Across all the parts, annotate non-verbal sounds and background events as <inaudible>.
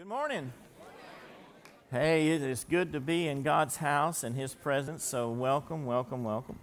Good morning. Hey, it is good to be in God's house and His presence. So welcome, welcome, welcome.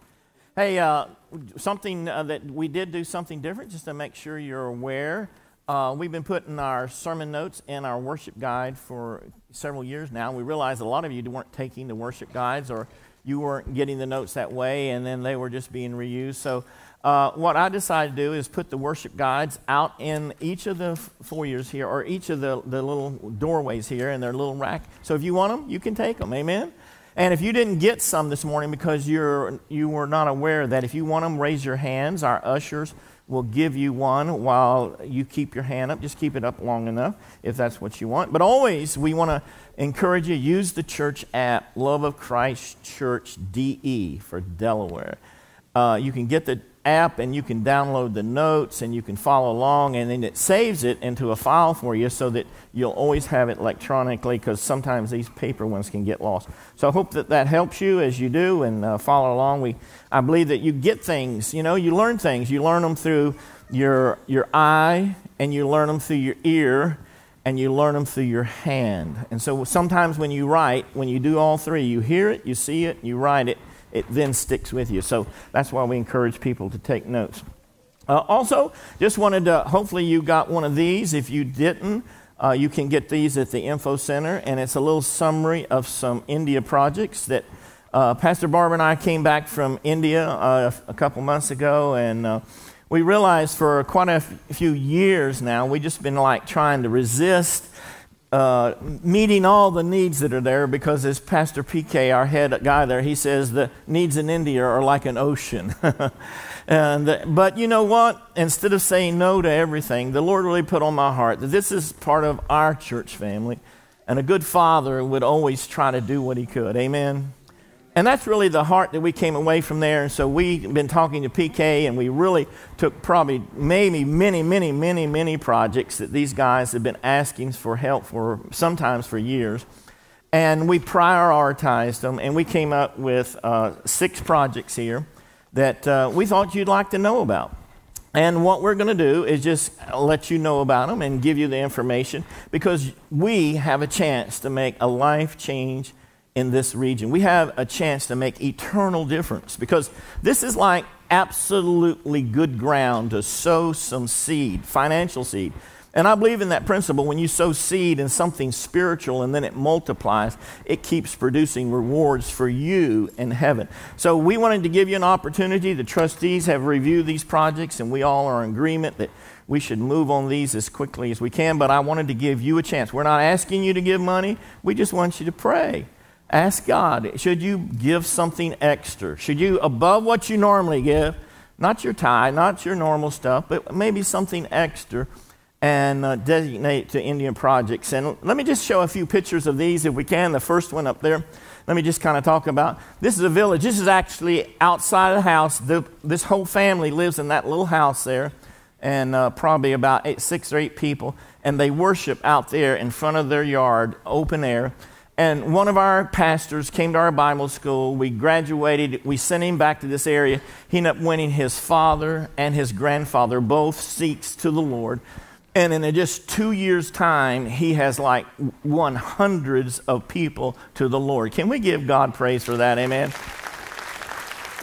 Hey, uh, something uh, that we did do something different, just to make sure you're aware. Uh, we've been putting our sermon notes in our worship guide for several years now. We realized a lot of you weren't taking the worship guides, or you weren't getting the notes that way, and then they were just being reused. So uh, what I decided to do is put the worship guides out in each of the foyers here, or each of the, the little doorways here in their little rack. So if you want them, you can take them. Amen? And if you didn't get some this morning because you're, you were not aware that if you want them, raise your hands. Our ushers will give you one while you keep your hand up. Just keep it up long enough if that's what you want. But always, we want to encourage you use the church app, Love of Christ Church DE for Delaware. Uh, you can get the app and you can download the notes and you can follow along and then it saves it into a file for you so that you'll always have it electronically because sometimes these paper ones can get lost. So i hope that that helps you as you do and uh, follow along. We i believe that you get things you know you learn things. You learn them through your your eye and you learn them through your ear and you learn them through your hand. And so sometimes when you write when you do all three you hear it you see it you write it it then sticks with you. So that's why we encourage people to take notes. Uh, also, just wanted to, hopefully, you got one of these. If you didn't, uh, you can get these at the Info Center, and it's a little summary of some India projects that uh, Pastor Barbara and I came back from India uh, a couple months ago, and uh, we realized for quite a few years now, we've just been like trying to resist uh, meeting all the needs that are there because as pastor pk our head guy there he says the needs in india are like an ocean. <laughs> And but you know what? Instead of saying no to everything the lord really put on my heart that this is part of our church family and a good father would always try to do what he could. Amen and that's really the heart that we came away from there. And so we've been talking to PK, and we really took probably maybe many, many, many, many projects that these guys have been asking for help for sometimes for years. And we prioritized them, and we came up with uh, six projects here that uh, we thought you'd like to know about. And what we're going to do is just let you know about them and give you the information because we have a chance to make a life change in this region. We have a chance to make eternal difference because this is like absolutely good ground to sow some seed, financial seed. And I believe in that principle. When you sow seed in something spiritual and then it multiplies, it keeps producing rewards for you in heaven. So we wanted to give you an opportunity. The trustees have reviewed these projects, and we all are in agreement that we should move on these as quickly as we can. But I wanted to give you a chance. We're not asking you to give money, we just want you to pray. Ask God, should you give something extra? Should you, above what you normally give, not your tithe, not your normal stuff, but maybe something extra, and uh, designate to Indian projects? And let me just show a few pictures of these if we can. The first one up there, let me just kind of talk about. This is a village. This is actually outside of the house. The, this whole family lives in that little house there, and uh, probably about eight, six or eight people, and they worship out there in front of their yard, open air. And one of our pastors came to our Bible school. We graduated. We sent him back to this area. He ended up winning his father and his grandfather, both Sikhs to the Lord. And in just two years' time, he has like won hundreds of people to the Lord. Can we give God praise for that? Amen.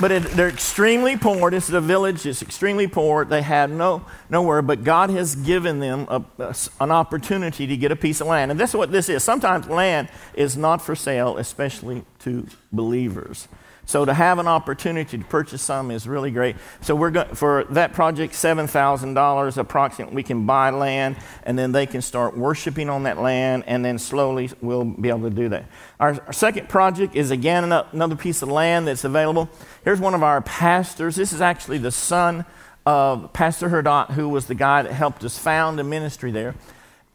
But it, they're extremely poor. This is a village. It's extremely poor. They have no nowhere, but God has given them a, a, an opportunity to get a piece of land. And this is what this is. Sometimes land is not for sale, especially to believers. So to have an opportunity to purchase some is really great. So we're going for that project, seven thousand dollars approximately. We can buy land, and then they can start worshiping on that land, and then slowly we'll be able to do that. Our, our second project is again another piece of land that's available. Here's one of our pastors. This is actually the son of Pastor Herdot, who was the guy that helped us found a ministry there.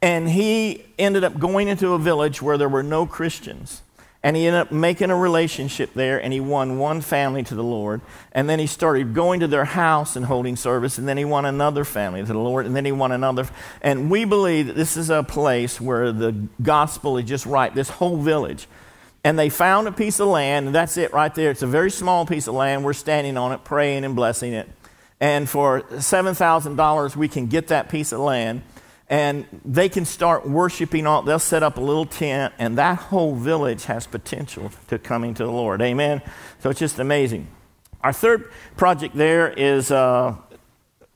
And he ended up going into a village where there were no Christians. And he ended up making a relationship there, and he won one family to the Lord. And then he started going to their house and holding service, and then he won another family to the Lord, and then he won another. And we believe that this is a place where the gospel is just right, this whole village. And they found a piece of land, and that's it right there. It's a very small piece of land. We're standing on it, praying and blessing it. And for $7,000, we can get that piece of land and they can start worshiping all they'll set up a little tent and that whole village has potential to coming to the lord. Amen? So it's just amazing. Our third project there is uh,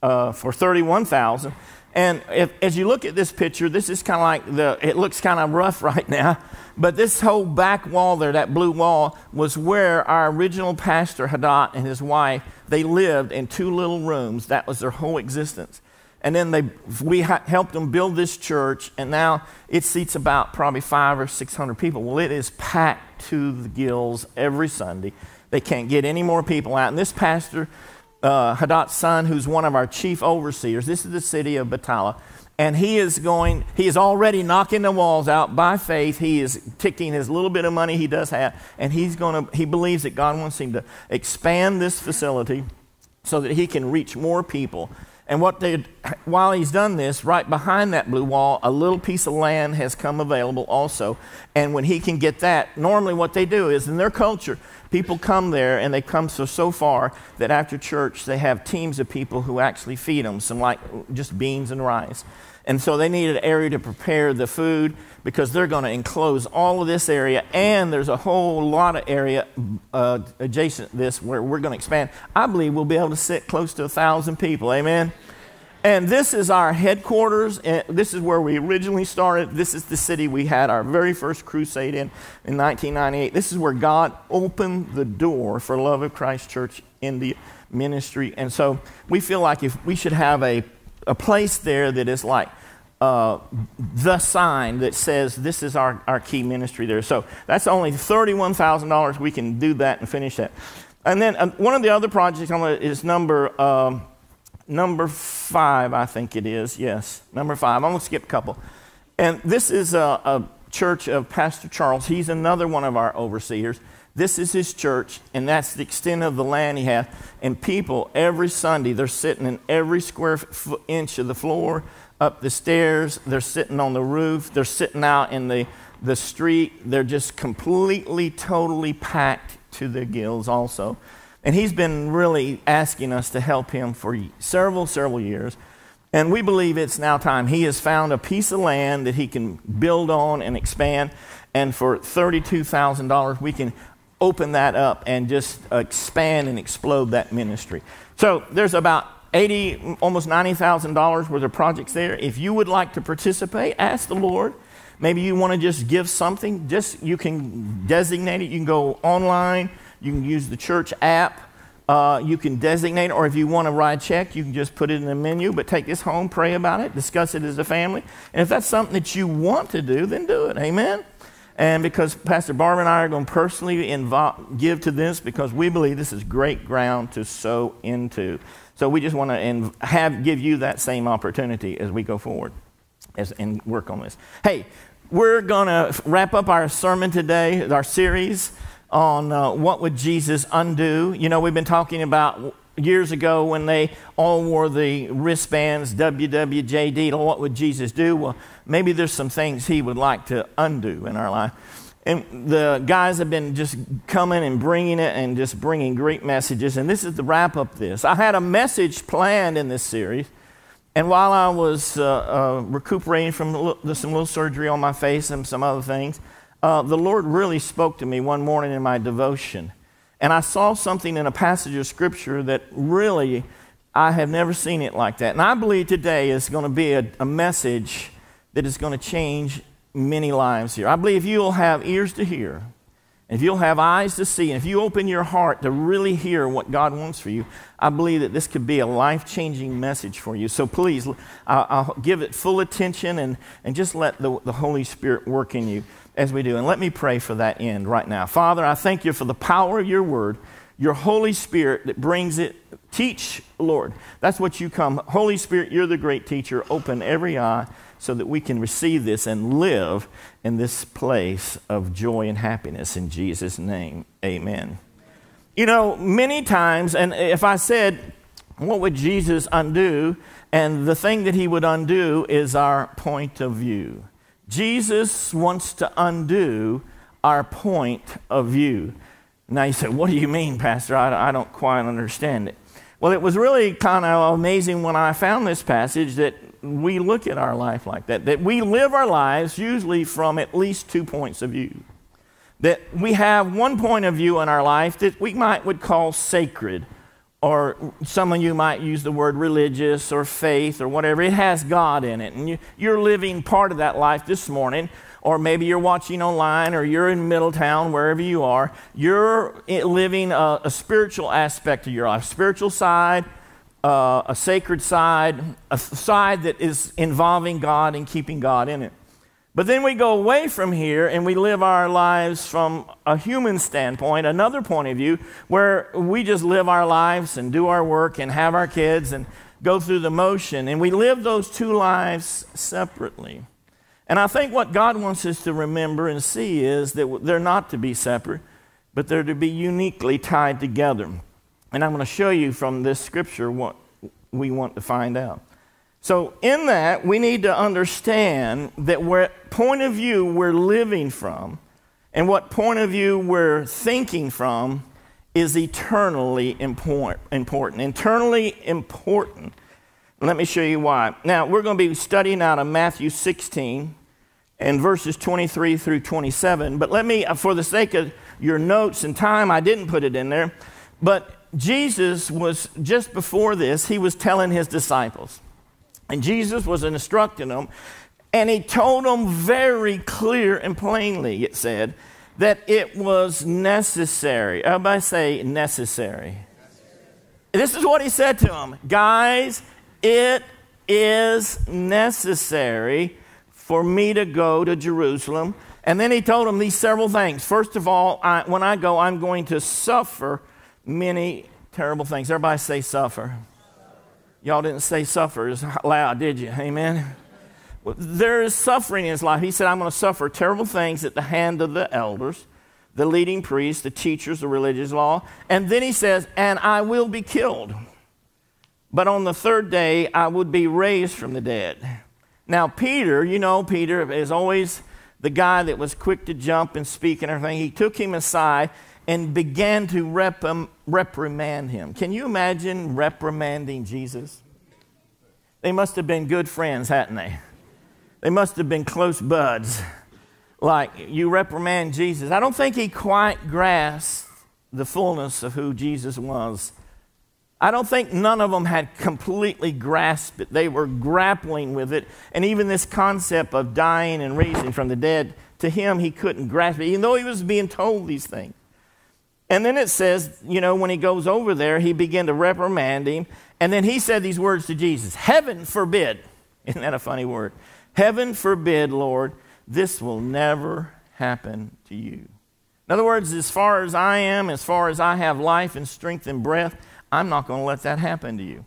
uh, for 31000 and if, as you look at this picture this is kind of like the it looks kind of rough <laughs> right now but this whole back wall there that blue wall was where our original pastor hadat and his wife they lived in two little rooms. That was their whole existence and then they, we helped them build this church, and now it seats about probably five or 600 people. Well, it is packed to the gills every Sunday. They can't get any more people out. And this pastor, uh, Hadot's son, who's one of our chief overseers, this is the city of Batala, and he is going, he is already knocking the walls out by faith. He is taking his little bit of money he does have, and he's going to, he believes that God wants him to expand this facility so that he can reach more people. And what they, while he's done this, right behind that blue wall, a little piece of land has come available also. And when he can get that, normally what they do is in their culture, people come there and they come so, so far that after church they have teams of people who actually feed them some like just beans and rice. And so they need an area to prepare the food because they're going to enclose all of this area, and there's a whole lot of area uh, adjacent to this where we're going to expand. I believe we'll be able to sit close to a thousand people. Amen. And this is our headquarters. This is where we originally started. This is the city we had our very first crusade in in 1998. This is where God opened the door for Love of Christ Church India ministry. And so we feel like if we should have a a place there that is like uh, the sign that says this is our, our key ministry there. So that's only $31,000. We can do that and finish that. And then uh, one of the other projects is number, um, number five, I think it is. Yes, number five. I'm going to skip a couple. And this is a, a church of Pastor Charles. He's another one of our overseers. This is his church, and that's the extent of the land he has. And people, every Sunday, they're sitting in every square inch of the floor, up the stairs, they're sitting on the roof, they're sitting out in the, the street. They're just completely, totally packed to the gills, also. And he's been really asking us to help him for several, several years. And we believe it's now time. He has found a piece of land that he can build on and expand. And for $32,000, we can open that up and just expand and explode that ministry. So there's about 80, almost $90,000 worth of projects there. If you would like to participate, ask the Lord. Maybe you want to just give something, just you can designate it. You can go online, you can use the church app. Uh, you can designate, or if you want to write a check, you can just put it in the menu, but take this home, pray about it, discuss it as a family. And if that's something that you want to do, then do it. Amen? And because Pastor Barbara and I are going to personally involve, give to this because we believe this is great ground to sow into. So we just want to have give you that same opportunity as we go forward as, and work on this. Hey, we're going to wrap up our sermon today, our series on uh, what would Jesus undo. You know, we've been talking about years ago when they all wore the wristbands, WWJD, what would Jesus do? Well, maybe there's some things he would like to undo in our life. And the guys have been just coming and bringing it and just bringing great messages. And this is the wrap up this. I had a message planned in this series. And while I was uh, uh, recuperating from some little surgery on my face and some other things, uh, the Lord really spoke to me one morning in my devotion. And I saw something in a passage of Scripture that really, I have never seen it like that. And I believe today is going to be a, a message that is going to change many lives here. I believe you'll have ears to hear, if you'll have eyes to see, and if you open your heart to really hear what God wants for you, I believe that this could be a life changing message for you. So please, I'll, give it full attention and, and just let the, the Holy Spirit work in you as we do. And let me pray for that end right now. Father, I thank you for the power of your word, your Holy Spirit that brings it. Teach, Lord. That's what you come. Holy Spirit, you're the great teacher. Open every eye so that we can receive this and live in this place of joy and happiness. In Jesus' name, amen. You know, many times, and if I said, what would Jesus undo? And the thing that he would undo is our point of view. Jesus wants to undo our point of view. Now you say, What do you mean, Pastor? I, I don't quite understand it. Well, it was really kind of amazing when I found this passage that we look at our life like that, that we live our lives usually from at least two points of view. That we have one point of view in our life that we might would call sacred, or some of you might use the word religious or faith or whatever. It has God in it, and you, you're living part of that life this morning or maybe you're watching online, or you're in Middletown, wherever you are, you're living a, a spiritual aspect of your life, spiritual side, uh, a sacred side, a side that is involving God and keeping God in it. But then we go away from here and we live our lives from a human standpoint, another point of view, where we just live our lives and do our work and have our kids and go through the motion. And we live those two lives separately. And I think what God wants us to remember and see is that they're not to be separate, but they're to be uniquely tied together. And I'm going to show you from this scripture what we want to find out. So, in that, we need to understand that what point of view we're living from and what point of view we're thinking from is eternally important. Internally important let me show you why. Now, we're going to be studying out of Matthew 16 and verses 23 through 27. But let me, uh, for the sake of your notes and time, I didn't put it in there. But Jesus was, just before this, he was telling his disciples. And Jesus was instructing them. And he told them very clear and plainly, it said, that it was necessary. Everybody say necessary. This is what he said to them Guys, it is necessary for me to go to Jerusalem. And then he told them these several things. First of all, I, when I go, I'm going to suffer many terrible things. Everybody say suffer. Y'all didn't say suffer as <laughs> loud, did you? Amen. There is suffering in his life. He said, I'm going to suffer terrible things at the hand of the elders, the leading priests, the teachers of religious law. And then he says, and I will be killed. But on the third day, I would be raised from the dead. Now, Peter, you know, Peter is always the guy that was quick to jump and speak and everything. He took him aside and began to rep- um, reprimand him. Can you imagine reprimanding Jesus? They must have been good friends, hadn't they? They must have been close buds. Like, you reprimand Jesus. I don't think he quite grasped the fullness of who Jesus was I don't think none of them had completely grasped it. They were grappling with it. And even this concept of dying and raising from the dead, to him, he couldn't grasp it, even though he was being told these things. And then it says, you know, when he goes over there, he began to reprimand him. And then he said these words to Jesus Heaven forbid. <laughs> Isn't that a funny word? Heaven forbid, Lord, this will never happen to you. In other words, as far as I am, as far as I have life and strength and breath, I'm not going to let that happen to you.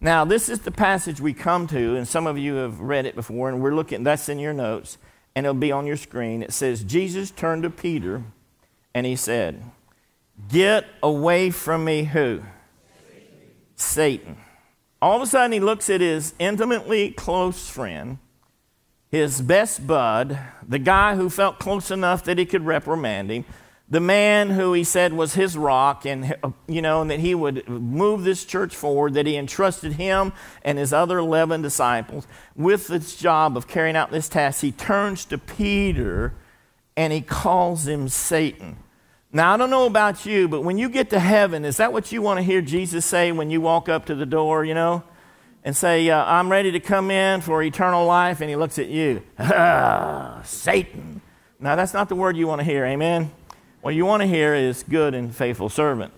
Now, this is the passage we come to, and some of you have read it before, and we're looking, that's in your notes, and it'll be on your screen. It says, Jesus turned to Peter and he said, Get away from me, who? Satan. All of a sudden, he looks at his intimately close friend, his best bud, the guy who felt close enough that he could reprimand him, the man who he said was his rock and you know and that he would move this church forward that he entrusted him and his other 11 disciples with this job of carrying out this task he turns to peter and he calls him satan now i don't know about you but when you get to heaven is that what you want to hear jesus say when you walk up to the door you know and say uh, i'm ready to come in for eternal life and he looks at you <laughs> satan now that's not the word you want to hear amen what you want to hear is good and faithful servant.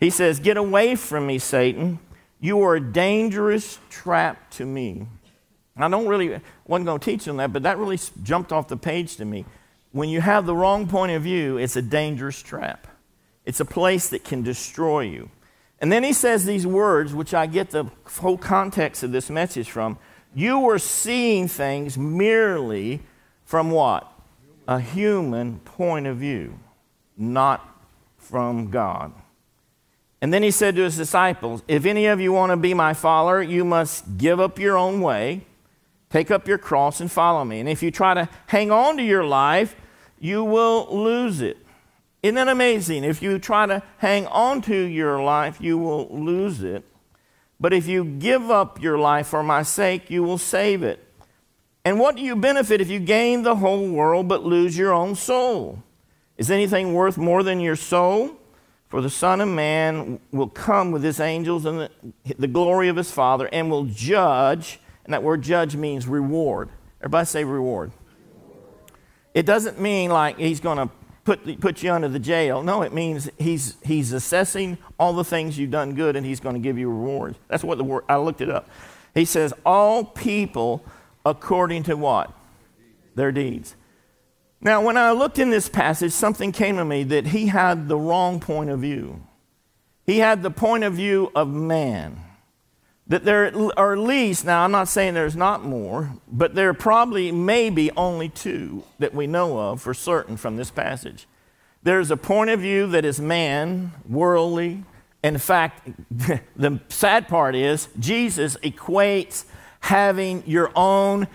He says, Get away from me, Satan. You are a dangerous trap to me. I don't really, wasn't going to teach on that, but that really jumped off the page to me. When you have the wrong point of view, it's a dangerous trap. It's a place that can destroy you. And then he says these words, which I get the whole context of this message from. You were seeing things merely from what? A human point of view not from God. And then he said to his disciples, If any of you want to be my follower, you must give up your own way, take up your cross, and follow me. And if you try to hang on to your life, you will lose it. Isn't that amazing? If you try to hang on to your life, you will lose it. But if you give up your life for my sake, you will save it. And what do you benefit if you gain the whole world but lose your own soul? Is anything worth more than your soul? For the Son of Man will come with his angels and the, the glory of his Father and will judge. And that word judge means reward. Everybody say reward. It doesn't mean like he's going to put, put you under the jail. No, it means he's, he's assessing all the things you've done good and he's going to give you rewards. That's what the word, I looked it up. He says, all people according to what? Their deeds. Now, when I looked in this passage, something came to me that he had the wrong point of view. He had the point of view of man. That there are at least, now I'm not saying there's not more, but there probably maybe only two that we know of for certain from this passage. There's a point of view that is man, worldly. In fact, <laughs> the sad part is Jesus equates having your own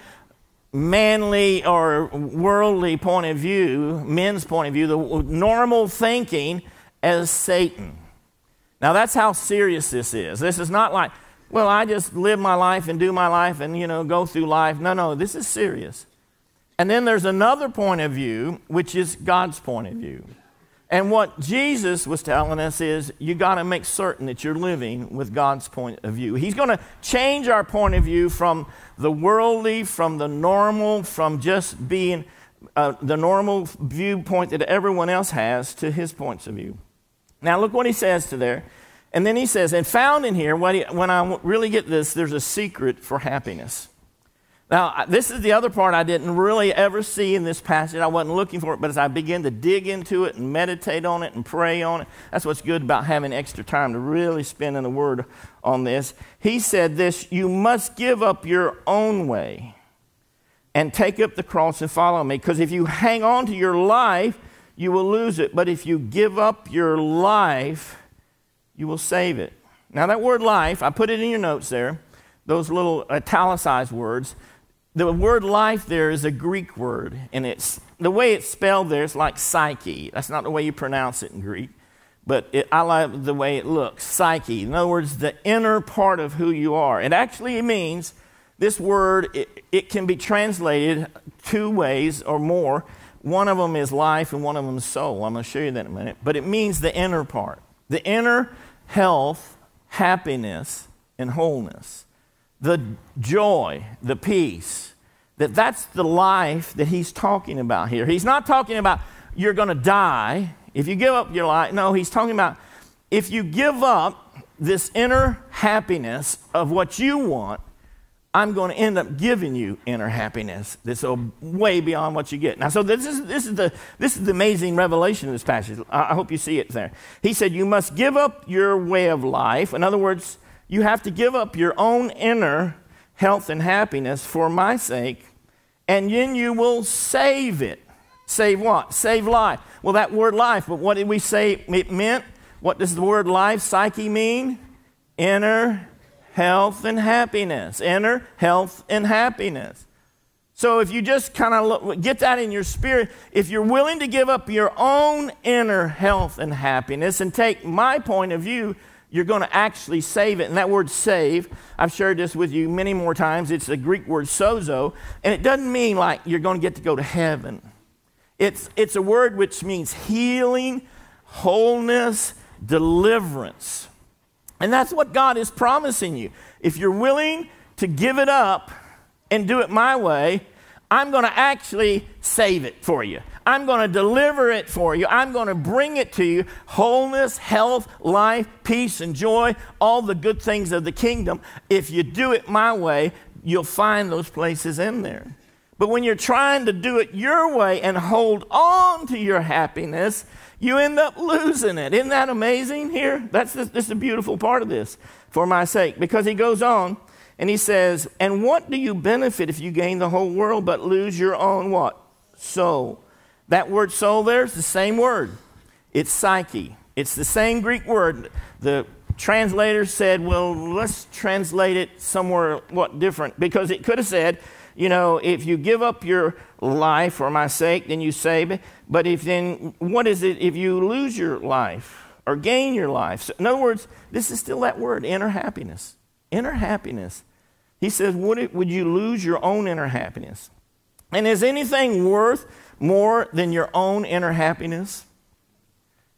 manly or worldly point of view, men's point of view, the normal thinking as Satan. Now that's how serious this is. This is not like, well, I just live my life and do my life and, you know, go through life. No, no, this is serious. And then there's another point of view, which is God's point of view. And what Jesus was telling us is you got to make certain that you're living with God's point of view. He's going to change our point of view from the worldly, from the normal, from just being uh, the normal viewpoint that everyone else has to his points of view. Now, look what he says to there. And then he says, and found in here, when, he, when I really get this, there's a secret for happiness. Now, this is the other part I didn't really ever see in this passage. I wasn't looking for it, but as I began to dig into it and meditate on it and pray on it, that's what's good about having extra time to really spend in the Word on this. He said this You must give up your own way and take up the cross and follow me. Because if you hang on to your life, you will lose it. But if you give up your life, you will save it. Now, that word life, I put it in your notes there, those little italicized words the word life there is a Greek word, and it's the way it's spelled there is like psyche. That's not the way you pronounce it in Greek, but it, I like the way it looks psyche. In other words, the inner part of who you are. It actually means this word, it, it can be translated two ways or more. One of them is life, and one of them is soul. I'm going to show you that in a minute. But it means the inner part, the inner health, happiness, and wholeness the joy, the peace, that that's the life that he's talking about here. He's not talking about you're going to die if you give up your life. No, he's talking about if you give up this inner happiness of what you want, I'm going to end up giving you inner happiness that's way beyond what you get. Now, so this is, this is, the, this is the amazing revelation of this passage. I hope you see it there. He said, You must give up your way of life. In other words, you have to give up your own inner health and happiness for my sake, and then you will save it. Save what? Save life. Well, that word life, but what did we say it meant? What does the word life, psyche, mean? Inner health and happiness. Inner health and happiness. So if you just kind of get that in your spirit, if you're willing to give up your own inner health and happiness and take my point of view, you're going to actually save it. And that word save, I've shared this with you many more times. It's the Greek word sozo, and it doesn't mean like you're going to get to go to heaven. It's, it's a word which means healing, wholeness, deliverance. And that's what God is promising you. If you're willing to give it up and do it my way, I'm going to actually save it for you. I'm going to deliver it for you. I'm going to bring it to you wholeness, health, life, peace, and joy, all the good things of the kingdom. If you do it my way, you'll find those places in there. But when you're trying to do it your way and hold on to your happiness, you end up losing it. Isn't that amazing here? That's the, this is a beautiful part of this for my sake. Because he goes on and he says, And what do you benefit if you gain the whole world but lose your own what? Soul. That word soul there is the same word. It's psyche. It's the same Greek word. The translators said, well, let's translate it somewhere what different because it could have said, you know, if you give up your life for my sake, then you save it. But if then, what is it if you lose your life or gain your life? So in other words, this is still that word, inner happiness. Inner happiness. He says, would, it, would you lose your own inner happiness? And is anything worth more than your own inner happiness?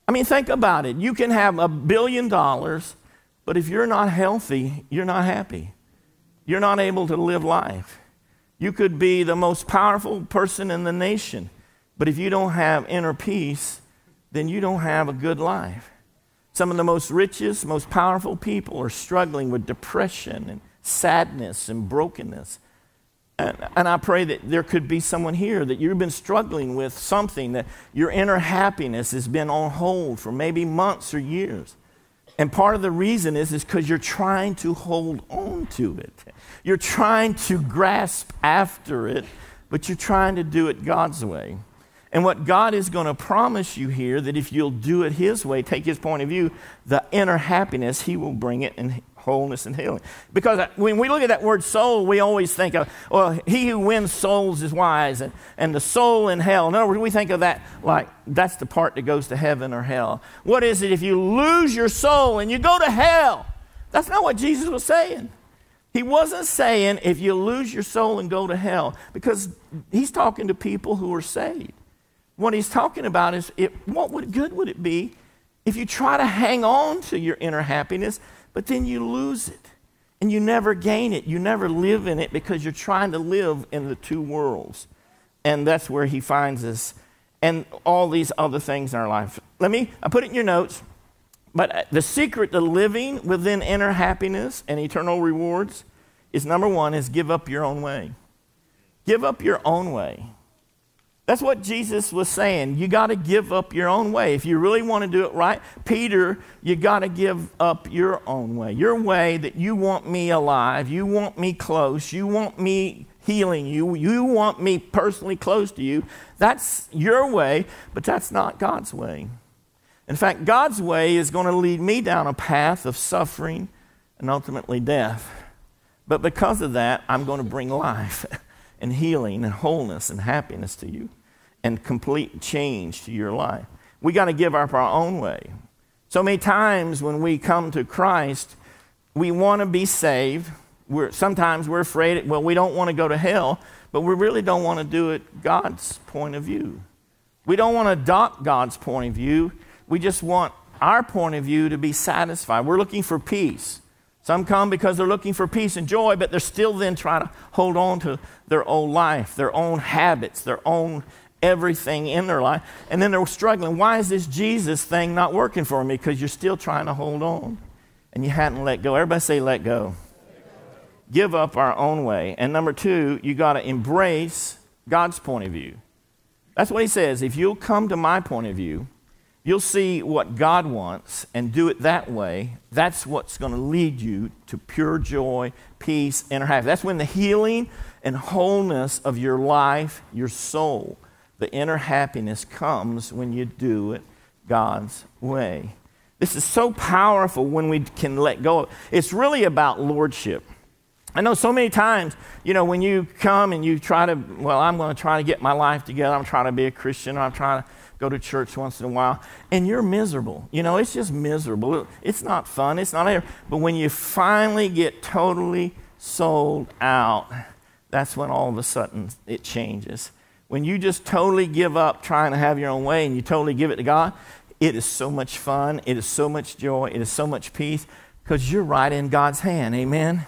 I mean, think about it. You can have a billion dollars, but if you're not healthy, you're not happy. You're not able to live life. You could be the most powerful person in the nation, but if you don't have inner peace, then you don't have a good life. Some of the most richest, most powerful people are struggling with depression and sadness and brokenness. And, and, I pray that there could be someone here that you've been struggling with something that your inner happiness has been on hold for maybe months or years. And part of the reason is is because you're trying to hold on to it. You're trying to grasp after it, but you're trying to do it God's way. And what God is going to promise you here that if you'll do it His way, take His point of view, the inner happiness, He will bring it in wholeness and healing. Because uh, when we look at that word soul, we always think of, well, he who wins souls is wise, and, and the soul in hell. In other words, we think of that like that's the part that goes to heaven or hell. What is it if you lose your soul and you go to hell? That's not what Jesus was saying. He wasn't saying if you lose your soul and go to hell, because he's talking to people who are saved. What he's talking about is it, what would, good would it be if you try to hang on to your inner happiness but then you lose it and you never gain it. You never live in it because you're trying to live in the two worlds. And that's where he finds us and all these other things in our life. Let me, I put it in your notes, but the secret to living within inner happiness and eternal rewards is number one, is give up your own way. Give up your own way. That's what Jesus was saying. You got to give up your own way. If you really want to do it right, Peter, you got to give up your own way. Your way that you want me alive, you want me close, you want me healing you, you want me personally close to you. That's your way, but that's not God's way. In fact, God's way is going to lead me down a path of suffering and ultimately death. But because of that, I'm going to bring life <laughs> and healing and wholeness and happiness to you and complete change to your life. We got to give up our own way. So many times when we come to Christ, we want to be saved. We're, sometimes we're afraid, well, we don't want to go to hell, but we really don't want to do it God's point of view. We don't want to adopt God's point of view. We just want our point of view to be satisfied. We're looking for peace. Some come because they're looking for peace and joy, but they're still then trying to hold on to their own life, their own habits, their own everything in their life. And then they're struggling. Why is this Jesus thing not working for me? Because you're still trying to hold on and you hadn't let go. Everybody say, let go. Give up our own way. And number two, you got to embrace God's point of view. That's what he says. If you'll come to my point of view, you'll see what God wants and do it that way. That's what's going to lead you to pure joy, peace, inner happiness. That's when the healing and wholeness of your life, your soul, the inner happiness comes when you do it God's way. This is so powerful when we can let go. It's really about lordship. I know so many times, you know, when you come and you try to, well, I'm going to try to get my life together. I'm trying to be a Christian. I'm trying to go to church once in a while. And you're miserable. You know, it's just miserable. It's not fun. It's not. But when you finally get totally sold out, that's when all of a sudden it changes. When you just totally give up trying to have your own way and you totally give it to God, it is so much fun. It is so much joy. It is so much peace because you're right in God's hand. Amen.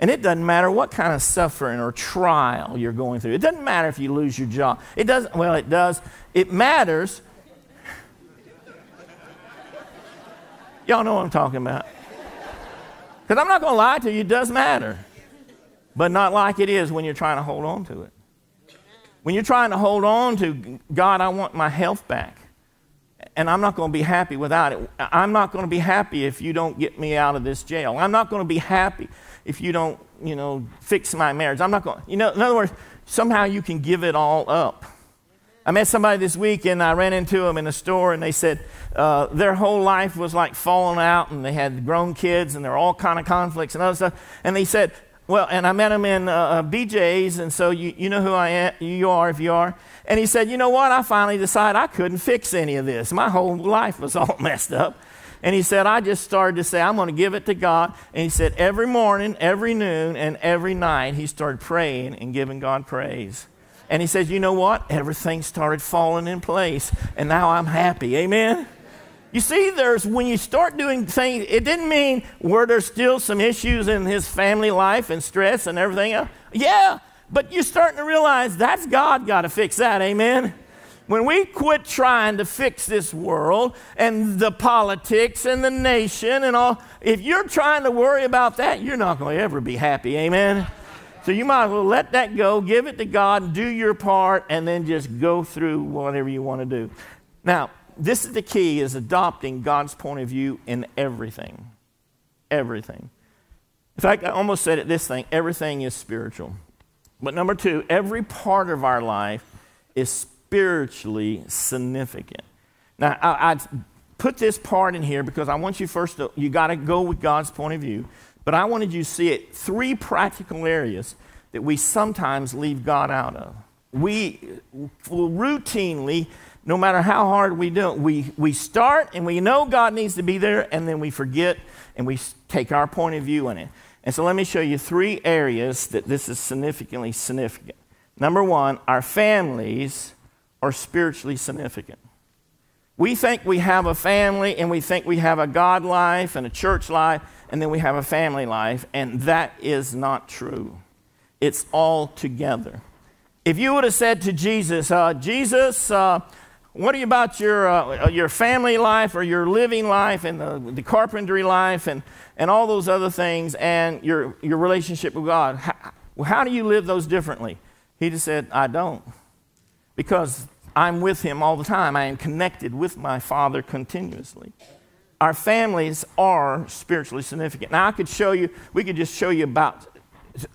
And it doesn't matter what kind of suffering or trial you're going through. It doesn't matter if you lose your job. It doesn't, well, it does. It matters. Y'all know what I'm talking about. Because I'm not going to lie to you, it does matter. But not like it is when you're trying to hold on to it. When you're trying to hold on to, God, I want my health back. And I'm not going to be happy without it. I'm not going to be happy if you don't get me out of this jail. I'm not going to be happy if you don't, you know, fix my marriage. I'm not going, you know, in other words, somehow you can give it all up. I met somebody this week and I ran into them in a store and they said uh, their whole life was like falling out and they had grown kids and there were all kind of conflicts and other stuff. And they said, well, and I met him in uh, uh BJ's, and so you, you know who I am, you are if you are. And he said, You know what? I finally decided I couldn't fix any of this. My whole life was <laughs> all messed up. And he said, I just started to say, I'm going to give it to God. And he said, every morning, every noon, and every night, he started praying and giving God praise. And he says, You know what? Everything started falling in place. And now I'm happy. Amen? You see, there's when you start doing things, it didn't mean were there still some issues in his family life and stress and everything else. Yeah, but you're starting to realize that's God got to fix that. Amen? When we quit trying to fix this world and the politics and the nation and all, if you're trying to worry about that, you're not going to ever be happy. Amen? So you might as well let that go, give it to God, do your part, and then just go through whatever you want to do. Now, this is the key is adopting God's point of view in everything. Everything. In fact, I almost said it this thing everything is spiritual. But number two, every part of our life is spiritually significant. Now, I, I put this part in here because I want you first to, you got to go with God's point of view. But I wanted you to see it three practical areas that we sometimes leave God out of. We will routinely, no matter how hard we do it, we, we start and we know God needs to be there, and then we forget and we take our point of view in it. And so let me show you three areas that this is significantly significant. Number one, our families are spiritually significant. We think we have a family and we think we have a God life and a church life, and then we have a family life, and that is not true. It's all together. If you would have said to Jesus, uh, Jesus, uh, what are you about your, uh, your family life or your living life and the, the carpentry life and, and all those other things and your, your relationship with God? How, how do you live those differently? He just said, I don't because I'm with him all the time. I am connected with my Father continuously. Our families are spiritually significant. Now, I could show you, we could just show you about,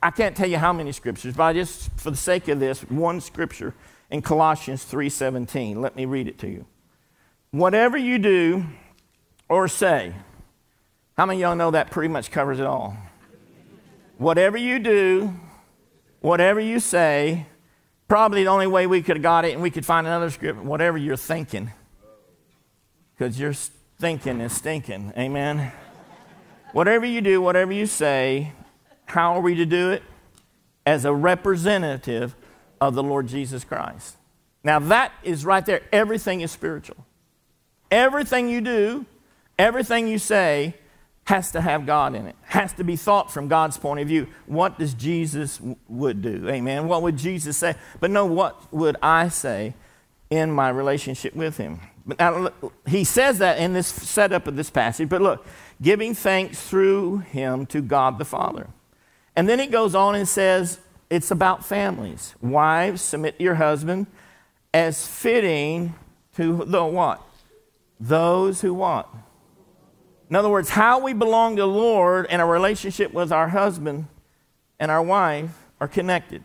I can't tell you how many scriptures, but I just, for the sake of this, one scripture in Colossians 3.17. Let me read it to you. Whatever you do or say, how many of y'all know that pretty much covers it all? Whatever you do, whatever you say, Probably the only way we could have got it, and we could find another script, whatever you're thinking. Because your thinking is stinking. Amen. whatever you do, whatever you say, how are we to do it? As a representative of the Lord Jesus Christ. Now, that is right there. Everything is spiritual. Everything you do, everything you say, has to have God in it, has to be thought from God's point of view. What does Jesus w- would do? Amen. What would Jesus say? But no, what would I say in my relationship with him? But now, look, he says that in this setup of this passage, but look, giving thanks through him to God the Father. And then he goes on and says, it's about families. Wives, submit to your husband as fitting to the what? Those who what? In other words, how we belong to the Lord and our relationship with our husband and our wife are connected.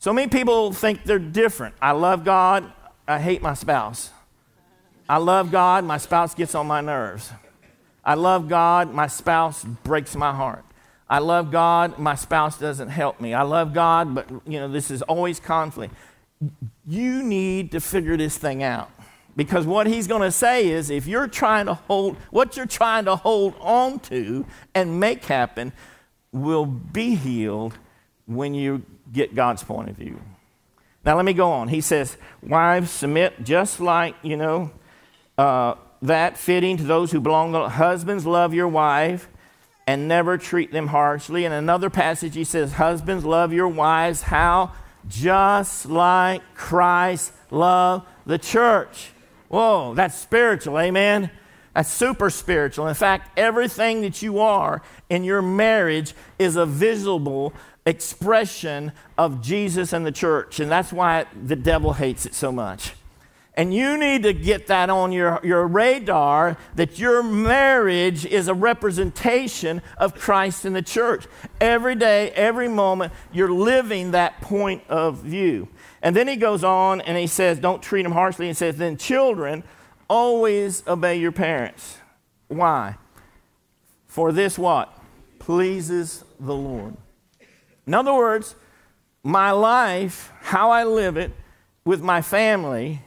So many people think they're different. I love God, I hate my spouse. I love God, my spouse gets on my nerves. I love God, my spouse breaks my heart. I love God, my spouse doesn't help me. I love God, but you know, this is always conflict. You need to figure this thing out. Because what he's going to say is if you're trying to hold, what you're trying to hold on to and make happen will be healed when you get God's point of view. Now, let me go on. He says, Wives, submit just like, you know, uh, that fitting to those who belong to husbands, love your wife and never treat them harshly. In another passage, he says, Husbands, love your wives. How? Just like Christ loved the church Whoa, that's spiritual, amen? That's super spiritual. In fact, everything that you are in your marriage is a visible expression of Jesus and the church. And that's why the devil hates it so much. And you need to get that on your, your radar that your marriage is a representation of Christ in the church. Every day, every moment, you're living that point of view. And then he goes on and he says, Don't treat them harshly. He says, Then children, always obey your parents. Why? For this what? Pleases the Lord. In other words, my life, how I live it with my family,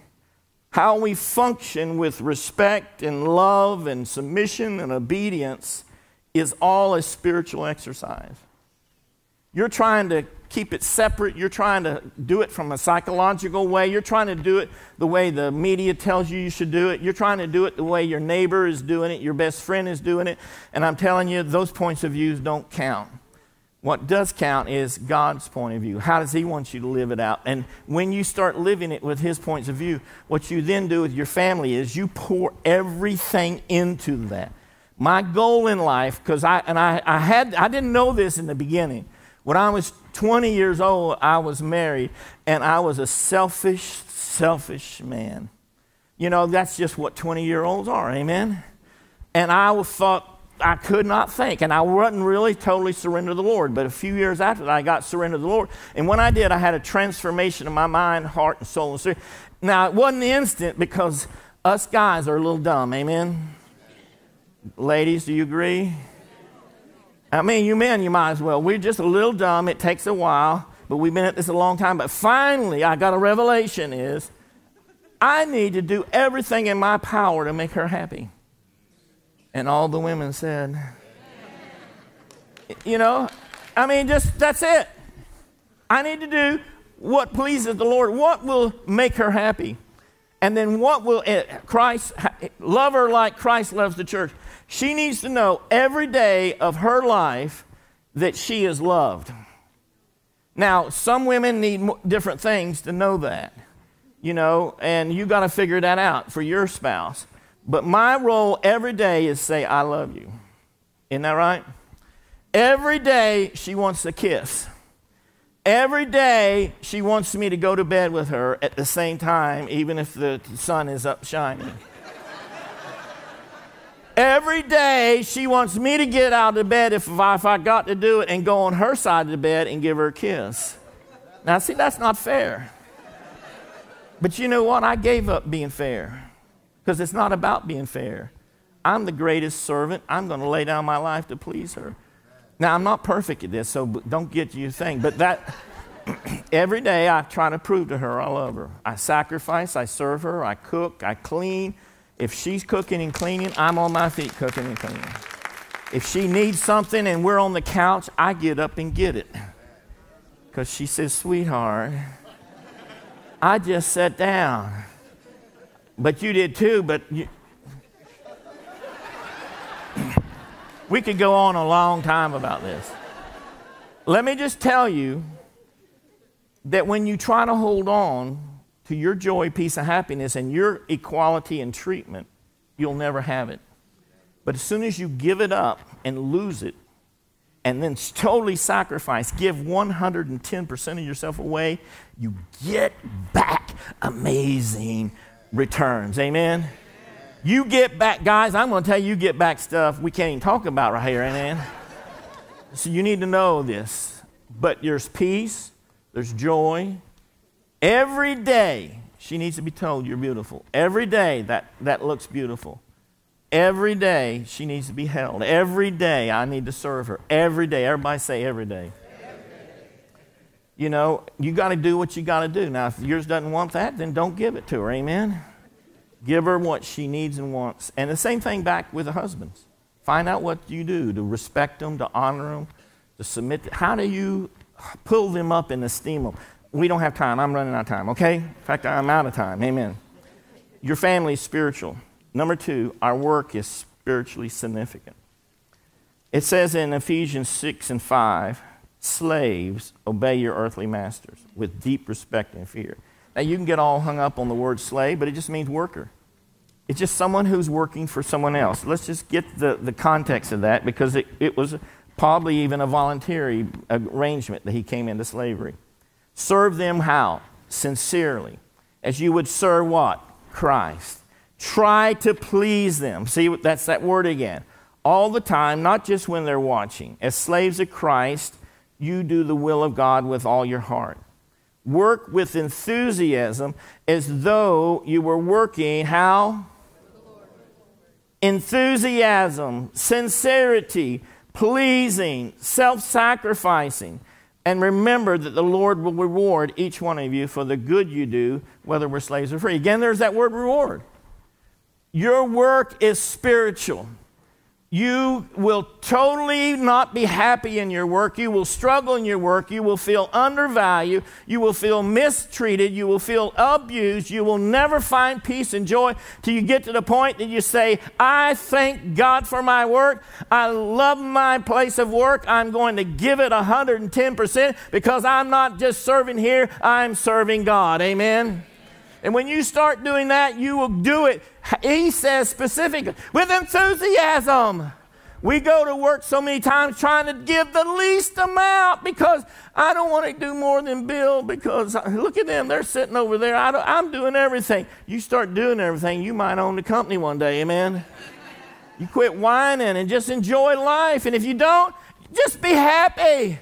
how we function with respect and love and submission and obedience is all a spiritual exercise. You're trying to keep it separate. You're trying to do it from a psychological way. You're trying to do it the way the media tells you you should do it. You're trying to do it the way your neighbor is doing it, your best friend is doing it. And I'm telling you, those points of views don't count. What does count is God's point of view. How does He want you to live it out? And when you start living it with His points of view, what you then do with your family is you pour everything into that. My goal in life, because I and I, I had I didn't know this in the beginning. When I was 20 years old, I was married, and I was a selfish, selfish man. You know, that's just what 20 year olds are, amen? And I thought I could not think. And I wasn't really totally surrendered to the Lord. But a few years after that, I got surrendered to the Lord. And when I did, I had a transformation of my mind, heart, and soul and spirit. Now, it wasn't instant because us guys are a little dumb. Amen? Ladies, do you agree? I mean, you men, you might as well. We're just a little dumb. It takes a while, but we've been at this a long time. But finally, I got a revelation is I need to do everything in my power to make her happy. And all the women said, You know, I mean, just that's it. I need to do what pleases the Lord, what will make her happy. And then what will eh, Christ love her like Christ loves the church? She needs to know every day of her life that she is loved. Now, some women need different things to know that, you know, and you got to figure that out for your spouse. But my role every day is say, I love you. Isn't that right? Every day she wants a kiss. Every day she wants me to go to bed with her at the same time, even if the sun is up shining. Every day she wants me to get out of bed if I, if I got to do it and go on her side of the bed and give her a kiss. Now, see, that's not fair. But you know what? I gave up being fair because it's not about being fair. I'm the greatest servant. I'm going to lay down my life to please her. Now, I'm not perfect at this, so don't get you thing. But that, <clears throat> every day I try to prove to her I love her. I sacrifice, I serve her, I cook, I clean. If she's cooking and cleaning, I'm on my feet cooking and cleaning. If she needs something and we're on the couch, I get up and get it. Because she says, sweetheart, I just sat down. But you did too, but you... we could go on a long time about this. Let me just tell you that when you try to hold on to your joy, peace, and happiness and your equality and treatment, you'll never have it. But as soon as you give it up and lose it, and then totally sacrifice, give 110% of yourself away, you get back amazing returns. Amen? You get back, guys, I'm going to tell you, you get back stuff we can't even talk about right here. Amen? So you need to know this. But there's peace, there's joy. Every day, she needs to be told you're beautiful. Every day, that, that looks beautiful. Every day, she needs to be held. Every day, I need to serve her. Every day. Everybody say every day you know, you got to do what you got to do. Now, if yours doesn't want that, then don't give it to her. Amen? Give her what she needs and wants. And the same thing back with the husbands. Find out what you do to respect them, to honor them, to submit. How do you pull them up and esteem them? We don't have time. I'm running out of time, okay? In fact, I'm out of time. Amen. Your family is spiritual. Number two, our work is spiritually significant. It says in Ephesians 6 and 5 Slaves, obey your earthly masters with deep respect and fear. Now, you can get all hung up on the word slave, but it just means worker. It's just someone who's working for someone else. Let's just get the, the context of that because it, it was probably even a voluntary arrangement that he came into slavery. Serve them how? Sincerely. As you would serve what? Christ. Try to please them. See, that's that word again. All the time, not just when they're watching. As slaves of Christ, you do the will of God with all your heart. Work with enthusiasm as though you were working how? Enthusiasm, sincerity, pleasing, self sacrificing. And remember that the Lord will reward each one of you for the good you do, whether we're slaves or free. Again, there's that word reward. Your work is spiritual. You will totally not be happy in your work. You will struggle in your work. You will feel undervalued. You will feel mistreated. You will feel abused. You will never find peace and joy till you get to the point that you say, I thank God for my work. I love my place of work. I'm going to give it 110% because I'm not just serving here, I'm serving God. Amen. And when you start doing that, you will do it, he says specifically, with enthusiasm. We go to work so many times trying to give the least amount because I don't want to do more than Bill because look at them, they're sitting over there. I am doing everything. You start doing everything, you might own the company one day, amen? You quit whining and just enjoy life. And if you don't, just be happy.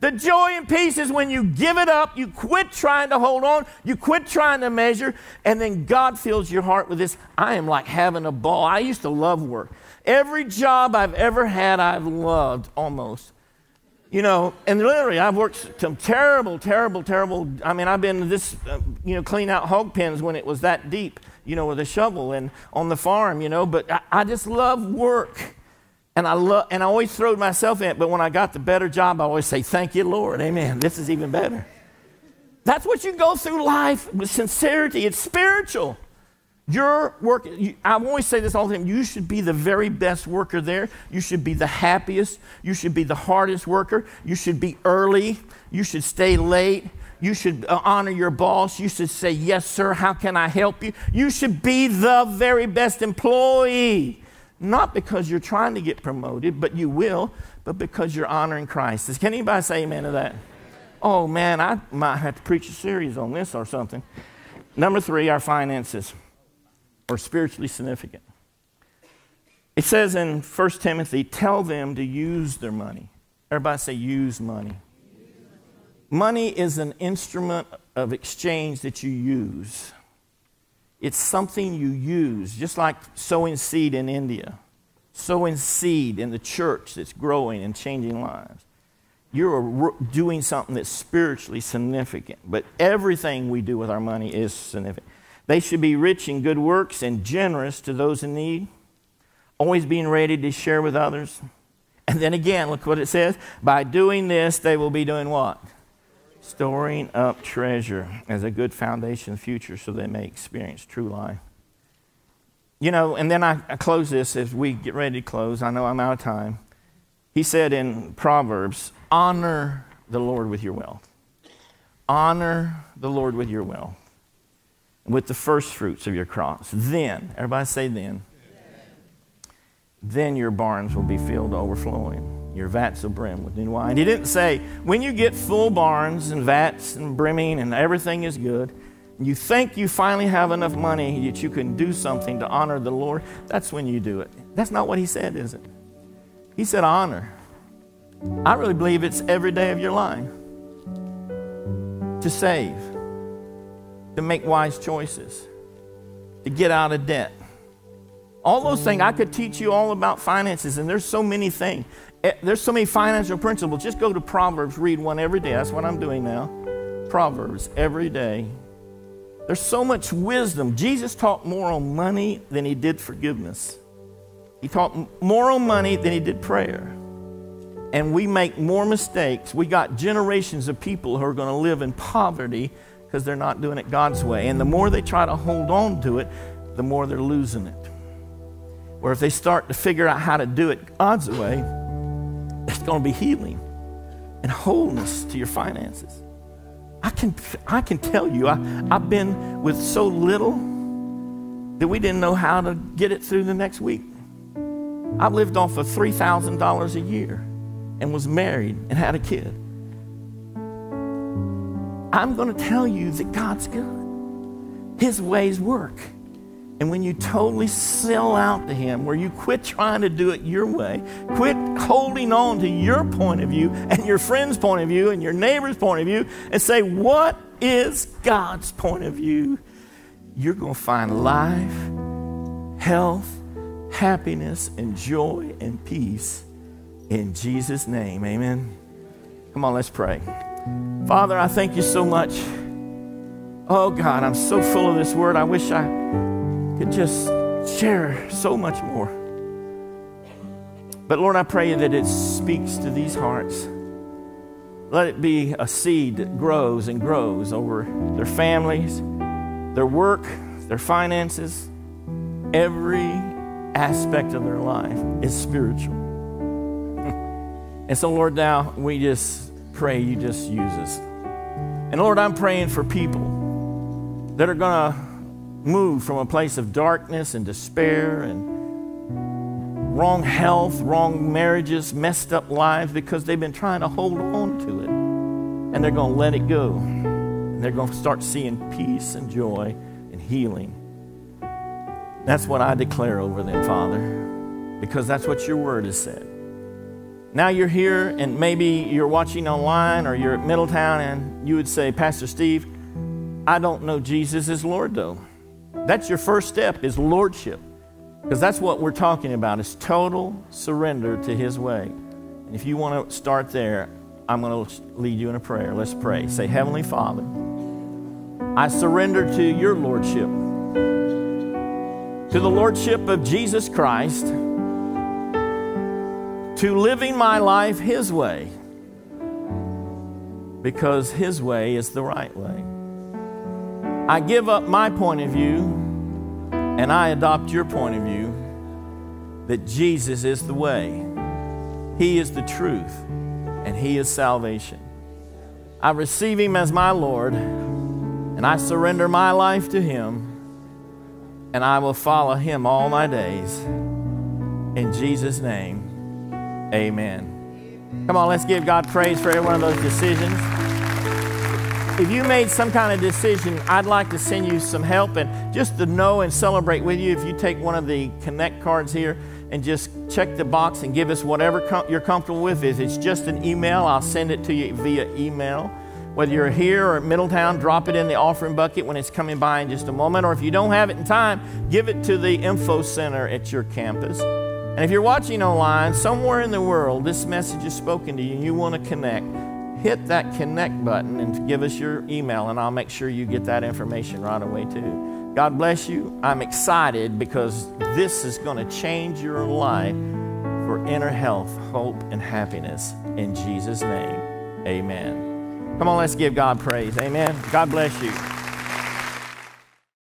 The joy and peace is when you give it up, you quit trying to hold on, you quit trying to measure, and then God fills your heart with this. I am like having a ball. I used to love work. Every job I've ever had, I've loved almost. You know, and literally, I've worked some terrible, terrible, terrible. I mean, I've been this, uh, you know, clean out hog pens when it was that deep, you know, with a shovel and on the farm, you know, but I, I just love work. And I love, and I always throwed myself in it. But when I got the better job, I always say, "Thank you, Lord, Amen." This is even better. That's what you go through life with sincerity. It's spiritual. Your work, I always say this all the time you should be the very best worker there. You should be the happiest. You should be the hardest worker. You should be early. You should stay late. You should uh, honor your boss. You should say, Yes, sir, how can I help you? You should be the very best employee. Not because you're trying to get promoted, but you will, but because you're honoring Christ. Can anybody say amen to that? Oh man, I might have to preach a series on this or something. Number three, our finances are spiritually significant. It says in 1 Timothy, tell them to use their money. Everybody say, use money. Money is an instrument of exchange that you use. It's something you use, just like sowing seed in India, sowing seed in the church that's growing and changing lives. You're doing something that's spiritually significant, but everything we do with our money is significant. They should be rich in good works and generous to those in need, always being ready to share with others. And then again, look what it says. By doing this, they will be doing what? Storing up treasure as a good foundation future so they may experience true life. You know, and then I, I close this as we get ready to close. I know I'm out of time. He said in Proverbs, honor the Lord with your wealth. Honor the Lord with your wealth, with the first fruits of your crops. Then, everybody say then, then your barns will be filled overflowing your vats will brim with new wine. He didn't say, when you get full barns and vats and brimming and everything is good, you think you finally have enough money that you can do something to honor the Lord, that's when you do it. That's not what he said, is it? He said honor. I really believe it's every day of your life to save, to make wise choices, to get out of debt. All those things, I could teach you all about finances, and there's so many things. Eh, there's so many financial principles. Just go to Proverbs, read one every day. That's what I'm doing now. Proverbs every day. There's so much wisdom. Jesus taught more on money than he did forgiveness. He taught more on money than he did prayer. And we make more mistakes. We got generations of people who are going to live in poverty because they're not doing it God's way. And the more they try to hold on to it, the more they're losing it. Or if they start to figure out how to do it God's way, there's going to be healing and wholeness to your finances. I can, I can tell you, I, I've been with so little that we didn't know how to get it through the next week. I lived off of $3,000 a year and was married and had a kid. I'm going to tell you that God's good. His ways work. And when you totally sell out to Him, where you quit trying to do it your way, quit holding on to your point of view and your friend's point of view and your neighbor's point of view, and say, What is God's point of view? You're going to find life, health, happiness, and joy and peace in Jesus' name. Amen. Come on, let's pray. Father, I thank you so much. Oh God, I'm so full of this word. I wish I could just share so much more. But Lord, I pray that it speaks to these hearts. Let it be a seed that grows and grows over their families, their work, their finances. Every aspect of their life is spiritual. <laughs> and so, Lord, now we just pray you just use us. And Lord, I'm praying for people that are going to move from a place of darkness and despair and wrong health, wrong marriages, messed up lives because they've been trying to hold on to it. And they're going to let it go. And they're going to start seeing peace and joy and healing. That's what I declare over them, Father, because that's what your word has said. Now you're here, and maybe you're watching online or you're at Middletown, and you would say, Pastor Steve, I don't know Jesus as Lord, though. That's your first step, is lordship. Because that's what we're talking about, is total surrender to his way. And if you want to start there, I'm going to lead you in a prayer. Let's pray. Say, Heavenly Father, I surrender to your lordship, to the lordship of Jesus Christ, to living my life his way, because his way is the right way. I give up my point of view and I adopt your point of view that Jesus is the way, He is the truth, and He is salvation. I receive Him as my Lord, and I surrender my life to Him, and I will follow Him all my days. In Jesus' name, amen. Come on, let's give God praise for every one of those decisions if you made some kind of decision, I'd like to send you some help and just to know and celebrate with you. If you take one of the Connect cards here and just check the box and give us whatever com- you're comfortable with. If it's just an email, I'll send it to you via email. Whether you're here or at Middletown, drop it in the offering bucket when it's coming by in just a moment. Or if you don't have it in time, give it to the info center at your campus. And if you're watching online, somewhere in the world, this message is spoken to you and you want to connect hit that connect button and give us your email, and I'll make sure you get that information right away, too. God bless you. I'm excited because this is going to change your life for inner health, hope, and happiness. In Jesus' name, amen. Come on, let's give God praise. Amen. God bless you.